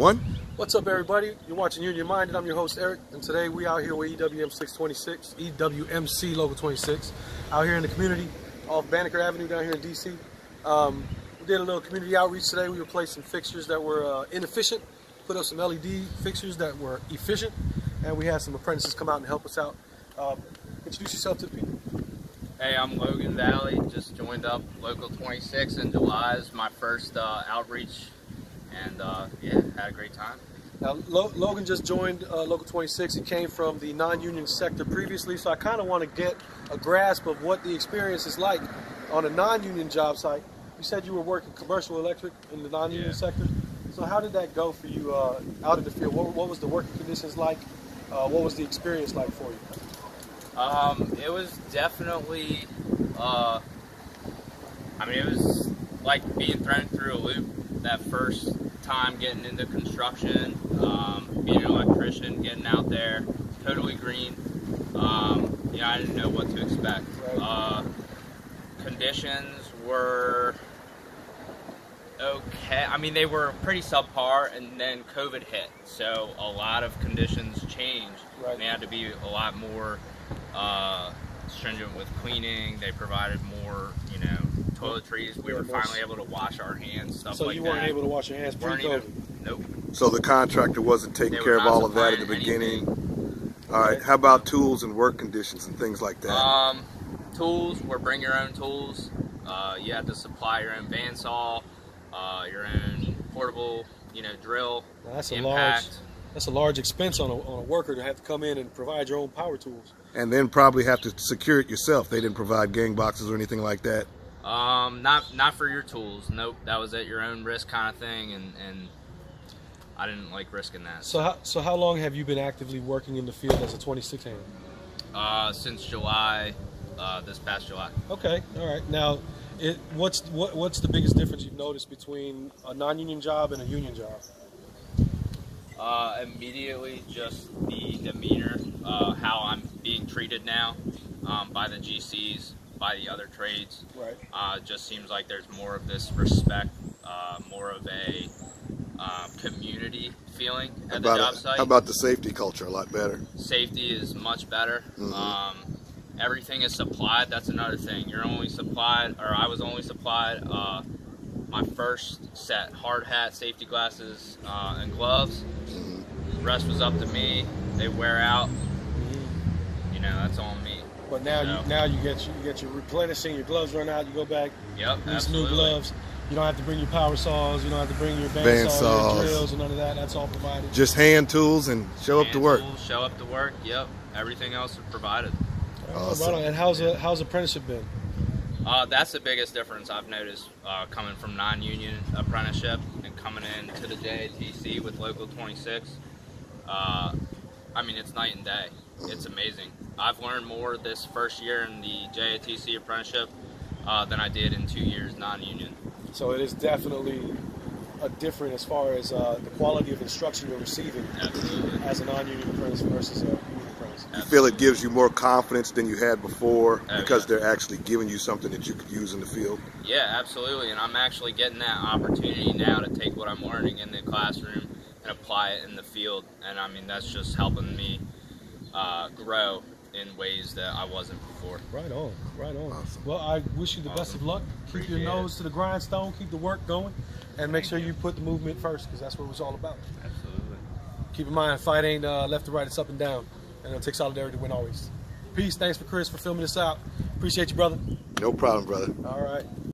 one. What's up, everybody? You're watching Union Minded. I'm your host, Eric, and today we out here with EWM 626, EWMC Local 26, out here in the community off Banneker Avenue down here in DC. Um, we did a little community outreach today. We replaced some fixtures that were uh, inefficient, put up some LED fixtures that were efficient, and we had some apprentices come out and help us out. Um, introduce yourself to the people. Hey, I'm Logan Valley. Just joined up Local 26 in July is my first uh, outreach, and uh, yeah, had a great time. Now, Logan just joined uh, Local 26. He came from the non-union sector previously, so I kind of want to get a grasp of what the experience is like on a non-union job site. You said you were working commercial electric in the non-union Yeah. sector. So how did that go for you uh, out in the field? What, what was the working conditions like? Uh, what was the experience like for you? Um, it was definitely, uh, I mean, it was like being thrown through a loop that first time getting into construction, um, being an electrician, getting out there, totally green. Um, you know, I didn't know what to expect. Uh, conditions were okay. I mean, they were pretty subpar, and then COVID hit, so a lot of conditions changed. Right. They had to be a lot more uh, stringent with cleaning. They provided more, you know, toiletries. We Yeah, were finally able to wash our hands, stuff so like you weren't that. able to wash your hands Weren't pre-COVID. Nope. So the contractor wasn't taking care of all of that in the supplying beginning. All right. How about tools and work conditions and things like that? Um, tools were bring your own tools. Uh, you had to supply your own bandsaw, uh, your own portable, you know, drill, Now, that's a large that's a large expense on a, on a worker to have to come in and provide your own power tools. and then probably have to secure it yourself. They didn't provide gang boxes or anything like that. Um, not not for your tools. Nope, that was at your own risk kind of thing, and and I didn't like risking that. So how, so how long have you been actively working in the field as a 26 hand? Uh, since July, uh, this past July. Okay, all right. Now, it, what's what, what's the biggest difference you've noticed between a non-union job and a union job? Uh, immediately, just the demeanor, uh, how I'm being treated now um, by the GCs, by the other trades. Right. Uh, just seems like there's more of this respect, uh, more of a uh, community feeling How at the job about, site. how about the safety culture? A lot better. safety is much better. Mhm. Um, everything is supplied. That's another thing. You're only supplied, or I was only supplied uh, my first set hard hat, safety glasses, uh, and gloves. Mhm. The rest was up to me. They wear out. You know, that's on me. But now No. you now you get you get your replenishing. Your gloves run out. You go back. Yep, These absolutely. new gloves. You don't have to bring your power saws. You don't have to bring your Band bandsaws, saws. your drills, and none of that. That's all provided. Just hand tools and show up to work. tools, show up to work. Yep, everything else is provided. Awesome. Right. And how's a, how's apprenticeship been? Uh, that's the biggest difference I've noticed uh, coming from non-union apprenticeship and coming into the JATC with Local 26. Uh, I mean, it's night and day. It's amazing. I've learned more this first year in the JATC apprenticeship uh, than I did in two years non-union. So it is definitely a different as far as uh, the quality of instruction you're receiving Absolutely. as a non-union apprentice versus a union apprentice. You feel it gives you more confidence than you had before Oh, because yeah. they're actually giving you something that you could use in the field. Yeah, absolutely. And I'm actually getting that opportunity now to take what I'm learning in the classroom and apply it in the field. And I mean, that's just helping me uh, grow in ways that I wasn't before. Right on, right on. Awesome. Well, I wish you the best of luck. Keep Appreciate your it. nose to the grindstone, keep the work going, and make sure you put the movement first because that's what it's all about. Absolutely. Keep in mind, fight ain't uh, left to right, it's up and down. And it'll take solidarity to win always. Peace. Thanks for Chris for filming this out. Appreciate you, brother. No problem, brother. All right.